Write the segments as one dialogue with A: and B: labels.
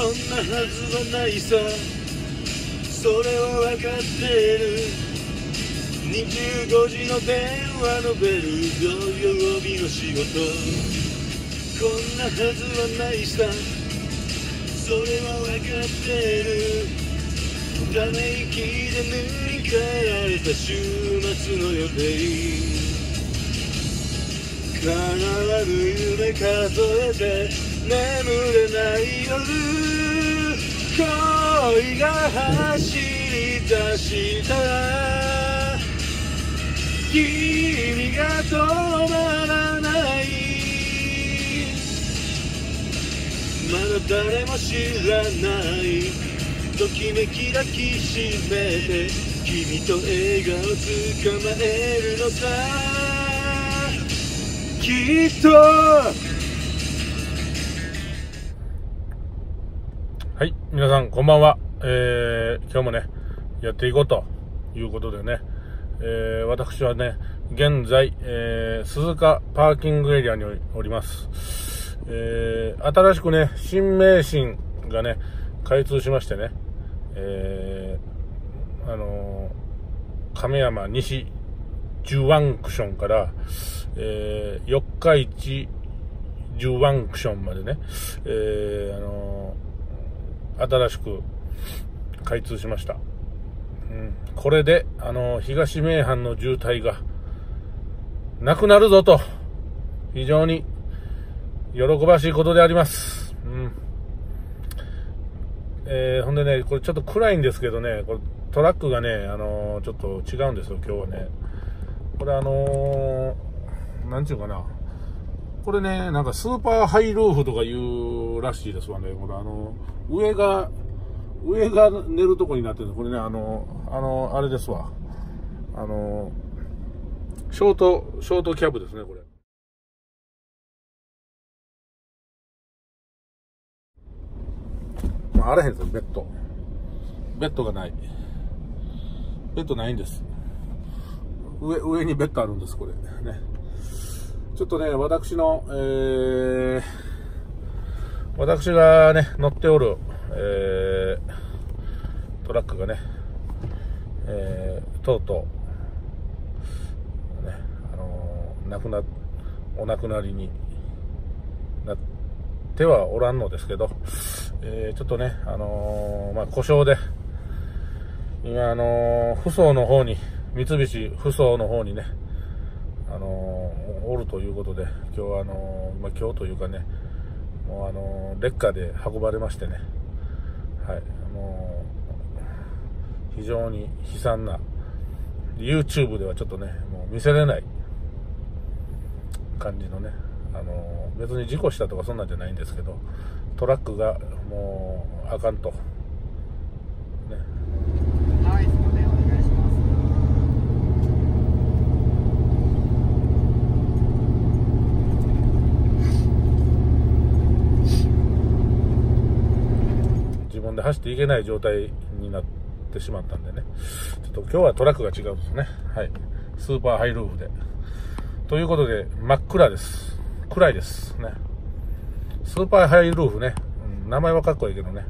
A: そんなはずはないさ。それは分かってる。25時の電話のベル土曜日の仕事。こんなはずはないさ。それは分かってる。ため息で塗り替えられた週末の予定。叶わぬ夢数えて眠れない夜恋が走り出した君が止まらない。まだ誰も知らない。ときめき抱きしめて君と笑顔捕まえるのさ。きっと
B: 皆さんこんばんは。えー、今日もね、やっていこうということでね、えー、私はね、現在、えー、鈴鹿パーキングエリアにおります。えー、新しくね、新名神がね、開通しましてね、えー、あの亀山西ジュワンクションから、えー、四日市ジュワンクションまでね、えー、あのー新しく開通しました。うん、これで、あの、東名阪の渋滞がなくなるぞと、非常に喜ばしいことであります。うん。えー、ほんでね、これちょっと暗いんですけどね、これトラックがね、あのちょっと違うんですよ、今日はね。これあのー、なんちゅうかな。これね、なんかスーパーハイルーフとか言うらしいですわね。これあの、上が、上が寝るとこになってるこれね、あの、あの、あれですわ。あの、ショート、ショートキャブですね、これ。まあ、あらへんです、ベッド。ベッドがない。ベッドないんです。上、上にベッドあるんです、これ。ね。ちょっとね、私の、えー、私がね、乗っておる、えー、トラックがね、えー、とうとう、ね、あのー、亡くな、お亡くなりになってはおらんのですけど、えー、ちょっとね、あのー、まあ、故障で、今、あのー、不走の方に、三菱不走の方にね、あのおるということで、今日はあのまあ、今日というかね、もうあのレッカーで運ばれましてね、はい、もう、非常に悲惨な、YouTube ではちょっとね、もう見せれない感じのね、あの別に事故したとかそんなんじゃないんですけど、トラックがもうあかんと。ね、
C: はい、すみません、お願いします。
B: 自分で走っていけない状態になってしまったんでね。ちょっと今日はトラックが違うんですね。はい。スーパーハイルーフで。ということで、真っ暗です。暗いです。ね。スーパーハイルーフね。うん名前はかっこいいけどね。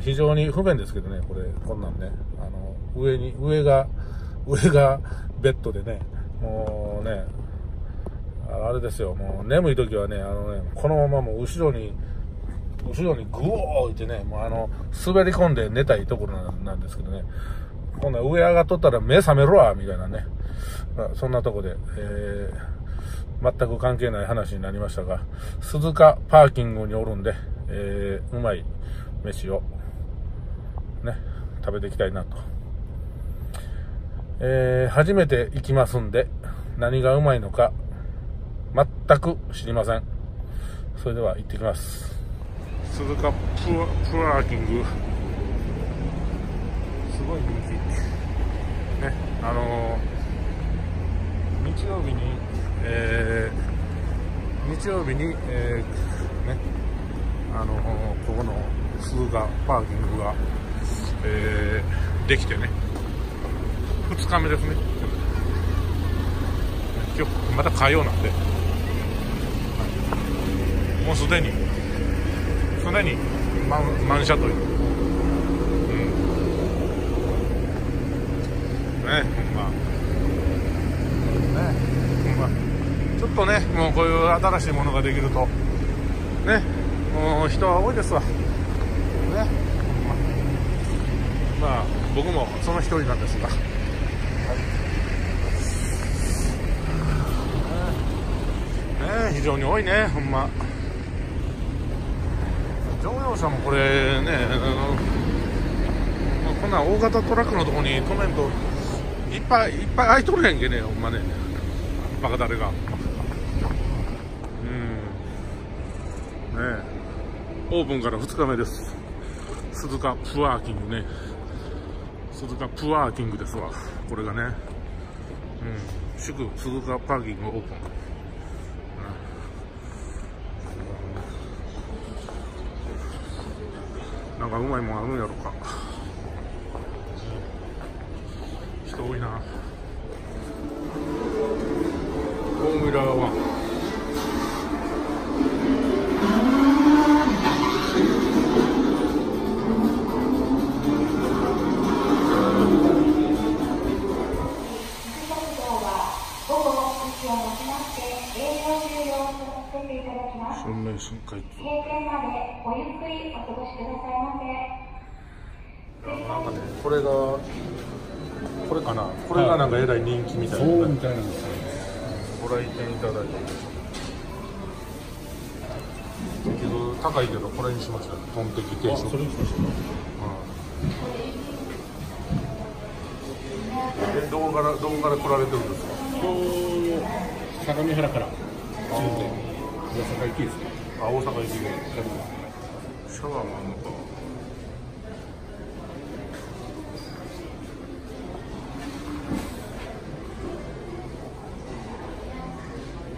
B: 非常に不便ですけどね、これ、こんなんね。あの、上に、上が、上がベッドでね、もうね、ああれですよ、もう眠い時はね、あのね、このままもう後ろに、後ろにグオー置いてね、もうあの、滑り込んで寝たいところなんなんですけどね、こんな上上がっとったら目覚めろわみたいなね、まあ、そんなとこで、えー、全く関係ない話になりましたが、鈴鹿パーキングにおるんで、えー、うまい飯を、ね、食べていきたいなと。えー、初めて行きますんで、何がうまいのか、全く知りません。それでは行ってきます。鈴鹿ププラーキング。すごい人気。ね、あのー、日曜日に、えー、日曜日に、えー、ね、あのー、ここの鈴鹿パーキングが、えー、できてね、2日目ですね。今日、また火曜なんで、もうすでに、船に満満車という、うん、ねほんま。ねほんま。ちょっとねもうこういう新しいものができると。ねもう人は多いですわ。ねほんま。まあ僕もその一人なんですが、はい。ね非常に多いねほんま。乗用車もこれねあこんな大型トラックのとこに止めんといっぱいいっぱい空いとるやんけねほんまね。バカ誰が。うん。ね。オープンから2日目です。鈴鹿プワーキングね。鈴鹿プワーキングですわ。これがね。うん。祝鈴鹿パーキングオープン。なんかうまいもんあるんやろか。春明新海
D: 閉店までごゆっくりお過ごしくださいませ。
B: なんかねこれがこれかな？これがなんかえらい人気みたいな、
E: そうみたいなんですよ
B: ご来店いただいたんです結局高いけどこれにしましたねトンテキ定
E: あ
B: 食
E: それにしましょ
B: うん。えどこからどこから来られてるんですか？
E: 相模原から。中阪行きです。ね
B: あ大阪行きでシャワーもあるのか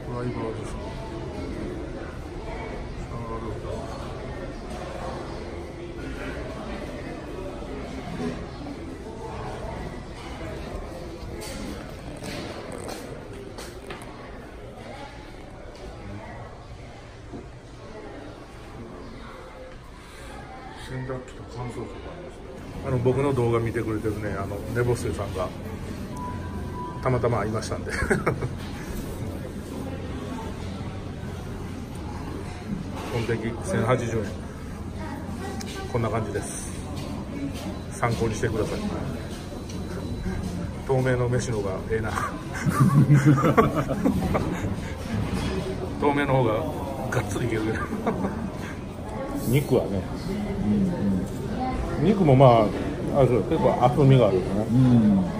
B: ドライバーですかシャワールーム洗濯機と乾燥機がありますねあの僕の動画見てくれてるねあのネボステさんがたまたま会いましたんで。本的1080円。こんな感じです。参考にしてください。透明の飯の方がええな。透明の方ががっつりいける。肉はね、肉もまああそう。結構厚みがあるよね、
E: うん。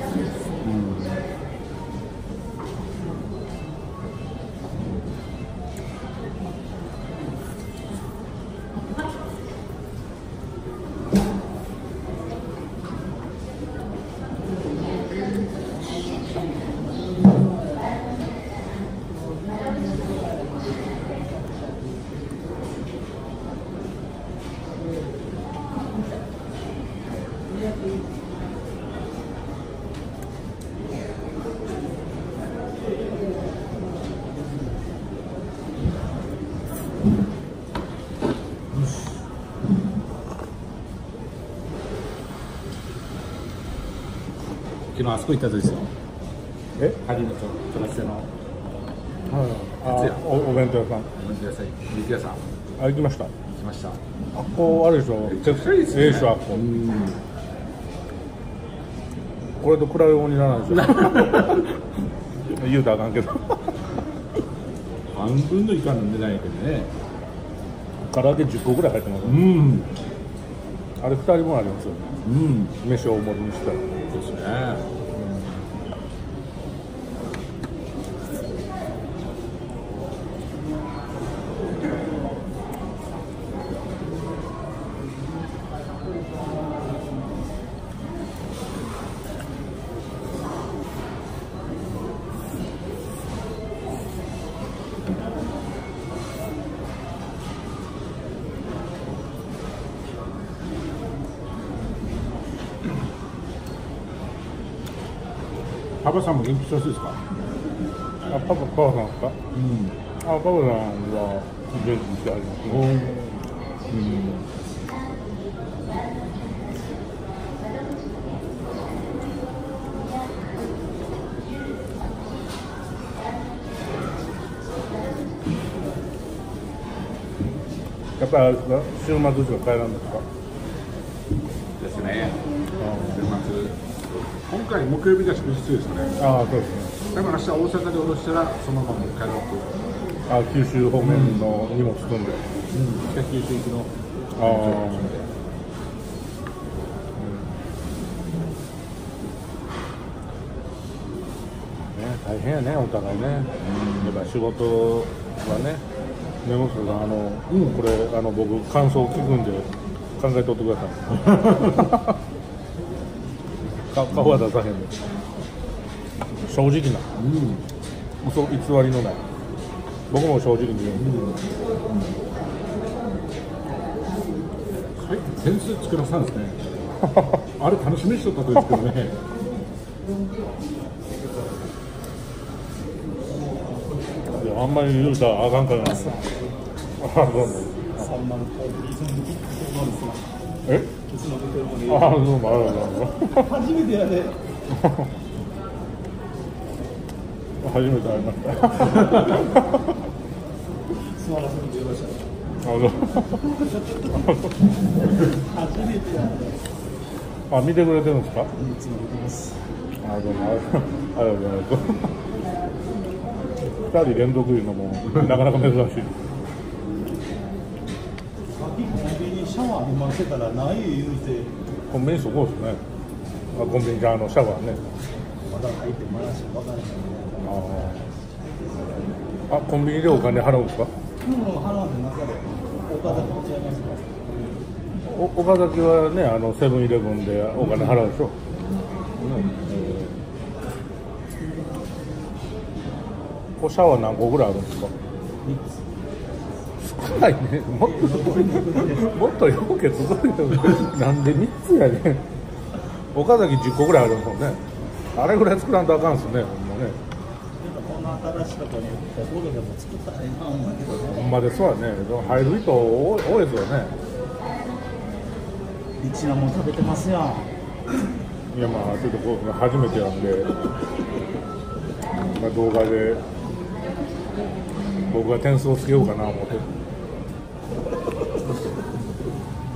E: 日あそこ行ったとですよ。
B: え？
E: 萩のトラッセの
B: はい。あおお弁当屋さん。
E: ごめんなさい肉屋さん。
B: あ行きました？
E: 行きました。
B: あっこあれでしょ？
E: めちゃくちゃいいですね。
B: ええでしょあっここれと比べ物にならないでしょ？言うたらあかんけど。
E: 半分の以下飲んでないけどね。
B: 唐揚げ10個ぐらい入ってます、
E: うん。
B: あれ2人分ありますよね。
E: うん。
B: 飯大盛りにしたら
E: で
B: パさんも元気そうですか？あパパ母さんですか？
E: うん。
B: あパパさんは元気
E: うん。
B: やっぱり週末しか帰らんですか？
E: 回木曜日が祝日ですね。
B: ああそうですね。
E: 多分明日大阪で降ろしたらそのまま帰ろうと。
B: あ九州方面の荷物積んで、
E: 北九州行きの。
B: ああね、大変やね、お互いね、やっぱ仕事はね、根本さん、あの、これ、あの僕、感想聞くんで、考えとってください。か顔は出さへんで、正直な、嘘偽りのない、僕も正直に言う。ん。で、
E: 帰って点数作らさんですねあれ楽しみにしとったとですけどね。
B: いやあんまり言うたらあかんからな。あそうなんだえああ、どうもありがとうございます。
C: 初めてやで
B: 初めて会いました。
C: 座らせてくれました
B: あの
C: 初めて
B: あ、見てくれてるんですか？
C: いつも見てます
B: あ、どうもありがとうございます。二人連続いうのもなかなか珍しい。
C: さっきコンビニシャワー飲ませたらない言うて
B: コンビニそこですね。あ、コンビニじゃあのシャワーね。
C: まだ入ってまだし分からない
B: ああ。あ、コンビニでお金払うんですか？
C: もう払うんで中で岡田と違いますか
B: お岡崎はね、あのセブンイレブンでお金払うでしょ？おシャワー何個ぐらいあるんですか？少ないね。もっと、もっとよけすごいよ。なんで三つやねん。岡崎十個ぐらいあるもんね。あれぐらい作らんとあかんっすね。ほんまね。
C: この新しいとこにででも作ったらええな思うけどね
B: ほんまですわね。入る人多い多いですよね。
C: 一なもん食べてますやん
B: いやまあちょっとこう初めてなんで、まあ、動画で僕が点数をつけようかな思って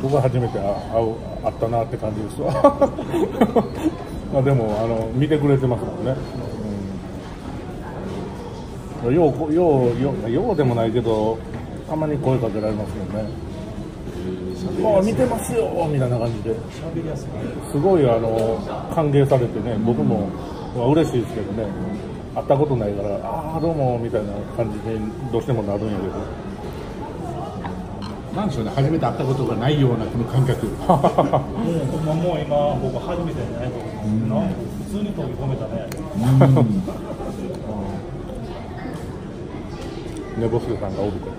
B: 僕は初めて会う会ったなって感じですわ。まあでもあの見てくれてますもんね、うん、ようようようようでもないけどたまに声かけられますよね。あ見てますよみたいな感じで。
C: す
B: ごいあの歓迎されてね、僕も、まあ、嬉しいですけどね、会ったことないから、ああ、どうもみたいな感じにどうしてもなるんやけど。
E: なんでしょうね初めて会ったことがないようなこの感覚。
C: うほん。まもう今僕初めてじゃないと思うなんか普通に飛び込めたね
B: 寝ぼすけさんがおるから。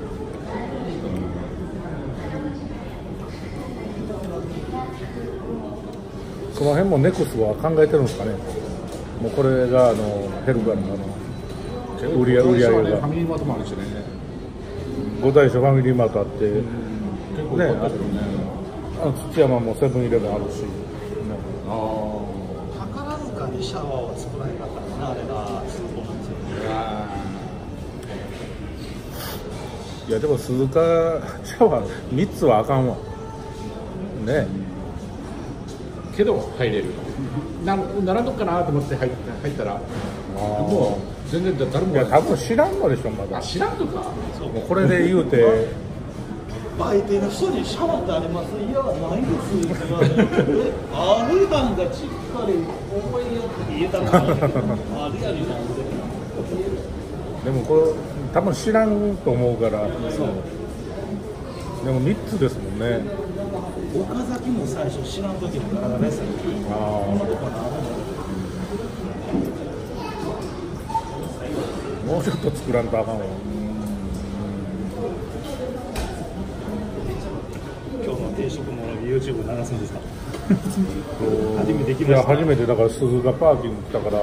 B: その辺もネクスは考えてるんですかね、もうこれがあの減るから、あの売り上売り上げが。
E: ファミリーマートもあるしね
B: 五大所ファミリーマートあって、
E: 結構
B: ね。あの土山もセブンイレブンあるし、ね
E: あ
C: 宝塚にシャワーを作らなかったなあれがスーパーなんですよ
E: あ
B: いやでも鈴鹿シャワー3つはあかんわ。ね。
E: けど入れる。な並んどっかなと思って入ったらもう全然誰も
B: いや多分知らんのでしょまだ。
E: あ知らんとか。
B: もうこれで言うて。
C: 売店の人にシャワーってあります。いや、ないです。って言われて、えあるなんかしっかり覚えよって言えたから、あるやりなんで。
B: でもこれ多分知らんと思うからでも3つですもんね。
C: 岡崎も最初知らん時に体ですよ。
B: あ
C: こんなとこにあ
B: あちょっと作らんとあかんわ。
C: 今日の定食も YouTube 流すんですか？初めて来ました。
B: いや初めてだから鈴鹿パーキング来たから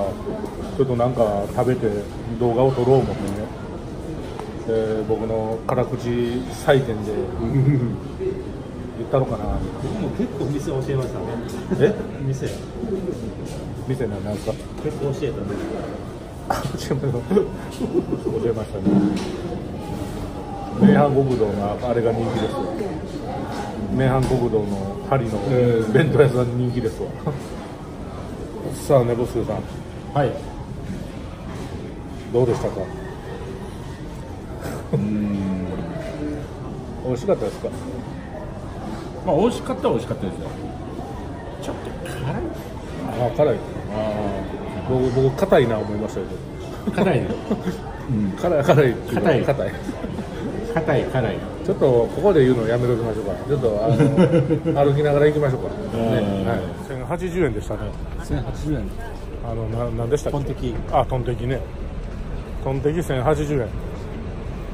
B: ちょっとなんか食べて動画を撮ろう思ってね。で僕の辛口採点で言ったのかな。
C: 僕も結構店教えましたね。
B: え？
C: 店、
B: 店なんなんですか？
C: 結構教えたね。
B: あ教えました教えましたね名阪国道のあれが人気ですわ。名阪国道の針の
E: うん
B: 弁当屋さん人気ですわ。さあねボスケさん
E: はい。
B: どうでしたか？美味しかったですか？
E: まあ美味しかったは美味しかったですよ。ちょっと辛い。
B: あ辛い僕僕硬いな思いましたけど。
E: 辛いね
B: 辛い辛いってい
E: 硬い。
B: 硬い。
E: 硬い辛い。
B: ちょっとここで言うのやめときましょうか。ちょっとあの 歩きながら行きましょうか、ね
E: うん
B: はい、1080円でしたね。
E: 1080円。
B: あのななんでしたっけ？
E: トンテキ。
B: あトンテキね。トンテキ1080円。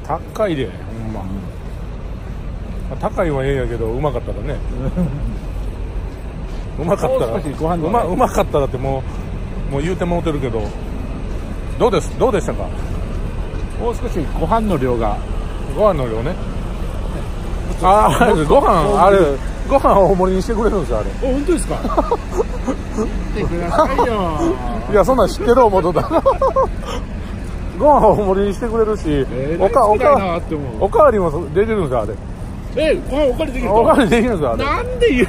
B: 高いで。ほん。ま、高いはええんやけどうまかったらね。うまかったら。
E: う
B: まうまかったらってもうもう言うてもうてるけどどうです？どうでしたか？
E: もう少しご飯の量が。
B: ご飯の量ね。ああれご飯あれご飯大盛りにしてくれるんですよあれ。
E: お本当ですか？見てくださいよ。
B: いやそんなん知ってる思うとった。ご飯大盛りにしてくれるし、
E: えー
B: おかおかおかわりもできるんですよあれ。
E: えご飯お借りできる
B: おかわ
E: と
B: りできるんですよあれ。
E: なんで言う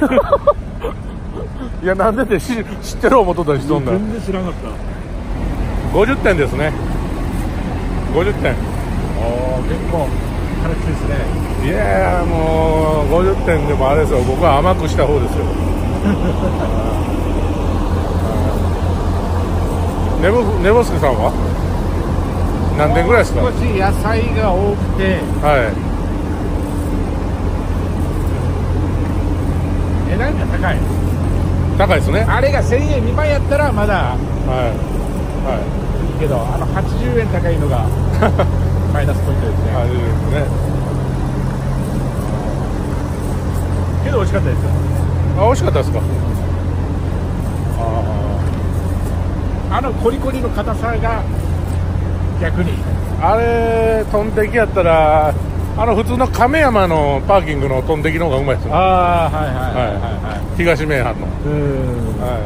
B: いやなんでって知知ってる思うとったりしとんだ。よ
E: 全然知らなかった。
B: 50点ですね。50点。
E: ああ結構辛口ですね。
B: いやーもう50点でもあれですよ。僕は甘くした方ですよ。ねぼねぼすけさんは？何点ぐらいですか？
E: 少し野菜が多くて。
B: はい。
E: 値段が高い
B: 高いですね。
E: あれが1000円未満やったらまだ
B: はい。はい。
E: いいけどあの80円高いのが マイナスポイントですね、
B: はい、ですね。
E: けど美味しかったですよ。
B: あ、美味しかったですか？
E: あのコリコリの硬さが逆に。
B: あれ、トンテキやったら、あの普通の亀山のパーキングのトンテキの方がうまいですよ。
E: ああはいはい
B: はい東名阪の。
E: うん
B: はい。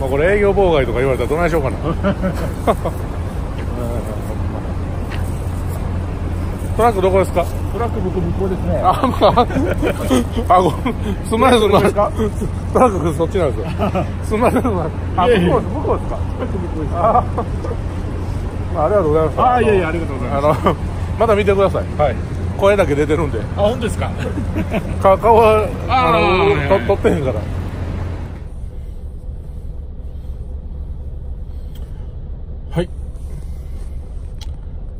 B: まあ、これ営業妨害とか言われたらどないしようかな。トラックどこですか？
E: トラック僕向こうですね
B: あ、まあ、あ、ごすみません、すみません。トラックそっちなんですよ。すみません、すみません。あ、向こうです、向こうですか？
E: トラック向こうです
B: あまあ、ありがとうございます。
E: ああいやいやありがとうございます
B: あの、まだ見てください。はい。声だけ出てるんで。
E: あ本当ですか？
B: か顔は、
E: あ
B: の、撮ってへんから。はい。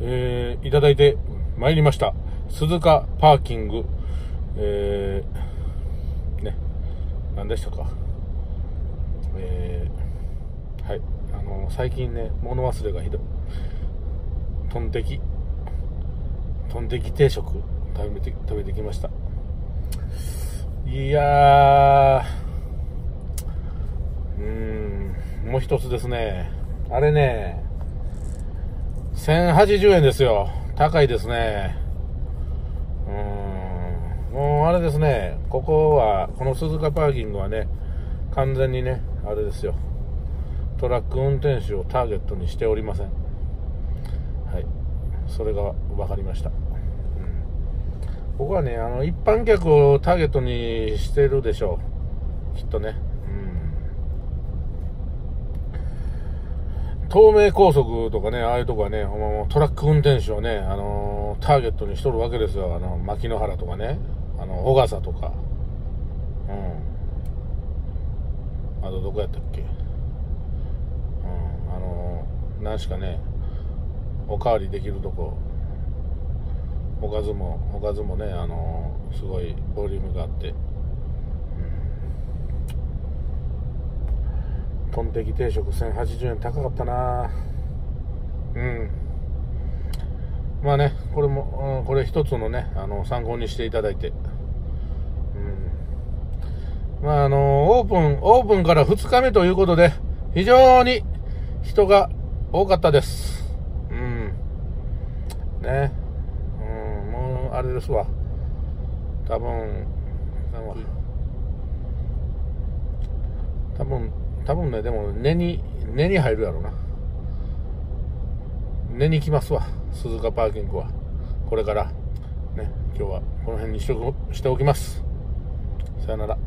B: えー、いただいてまいりました。鈴鹿パーキング、えー、ね、何でしたか？えー、はい。あの、最近ね、物忘れがひどい。トンテキ。トンテキ定食食べて食べてきました。いやうんもう一つですね。あれね1080円ですよ。高いですね。うんもうあれですねここはこの鈴鹿パーキングはね完全にねあれですよ。トラック運転手をターゲットにしておりません。はいそれが分かりました。僕はね、あの、一般客をターゲットにしてるでしょう。きっとね。うん。東名高速とかね、ああいうとこはね、もうトラック運転手をね、あのーターゲットにしとるわけですよ。あの、牧之原とかね、あの、小笠とか。うん。あと、どこやったっけうん。あのー、何しかね、おかわりできるとこ。おかずもおかずもねあのーすごいボリュームがあって、うん、トンテキ定食1080円高かったな。うん。まあねこれも、うんこれ一つのねあの参考にしていただいて。うん。まああのオープンオープンから2日目ということで非常に人が多かったです。うん。ね。うん、もうあれですわ。多分、多分、多分ね、でも根に、根に入るやろな。根に来ますわ。鈴鹿パーキングは。これから。ね、今日はこの辺にしておしておきます。さよなら。